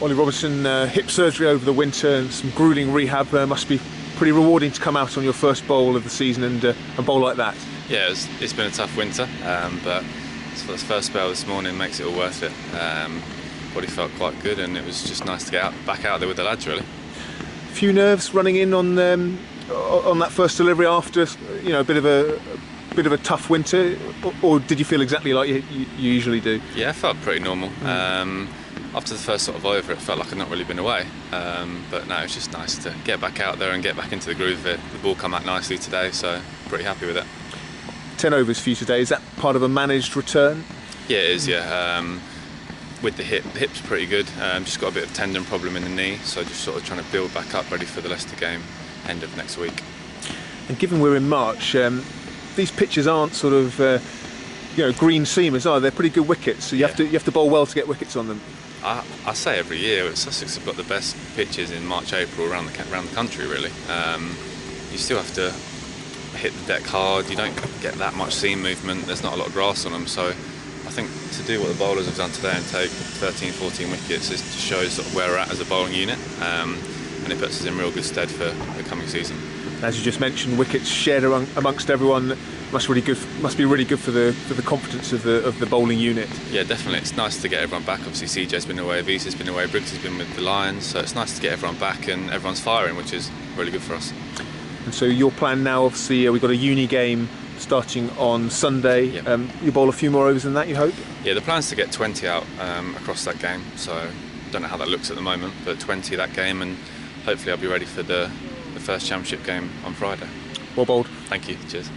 Ollie Robinson, uh, hip surgery over the winter and some grueling rehab uh, must be pretty rewarding to come out on your first bowl of the season and uh, a bowl like that. Yeah, it's, it's been a tough winter, um, but for the first spell this morning makes it all worth it. Um, body felt quite good, and it was just nice to get out, back out there with the lads. Really, a few nerves running in on um, on that first delivery after you know a bit of a, bit of a tough winter, or, or, did you feel exactly like you, you, usually do? Yeah, I felt pretty normal. Mm after the first sort of over, it felt like I'd not really been away. Um, but no, it's just nice to get back out there and get back into the groove of it. The ball come out nicely today, so pretty happy with it. 10 overs for you today, is that part of a managed return? Yeah, it is, yeah. Um, with the hip, the hip's pretty good. Um, just got a bit of tendon problem in the knee, so just sort of trying to build back up, ready for the Leicester game end of next week. And given we're in March, um, these pitches aren't sort of uh, you know green seamers, are they? They're pretty good wickets, so you yeah. have to you have to bowl well to get wickets on them. I, I, say every year, Sussex have got the best pitches in March, April around the around the country. Really, um, you still have to hit the deck hard. You don't get that much seam movement. There's not a lot of grass on them, so I think to do what the bowlers have done today and take 13, 14 wickets is to show sort of where we're at as a bowling unit, um, and it puts us in real good stead for the coming season. As you just mentioned, wickets shared amongst everyone must really good must be really good for the for the confidence of the of the bowling unit. Yeah, definitely. It's nice to get everyone back. Obviously, CJ's been away, Wiese has been away, Briggs has been with the Lions, so it's nice to get everyone back and everyone's firing, which is really good for us. And so your plan now, obviously, uh, we've got a uni game starting on Sunday. Yep. Um, you bowl a few more overs than that, you hope? Yeah, the plan's to get 20 out um, across that game. So don't know how that looks at the moment, but 20 that game, and hopefully I'll be ready for the, the first championship game on Friday. Well bowled. Thank you. Cheers.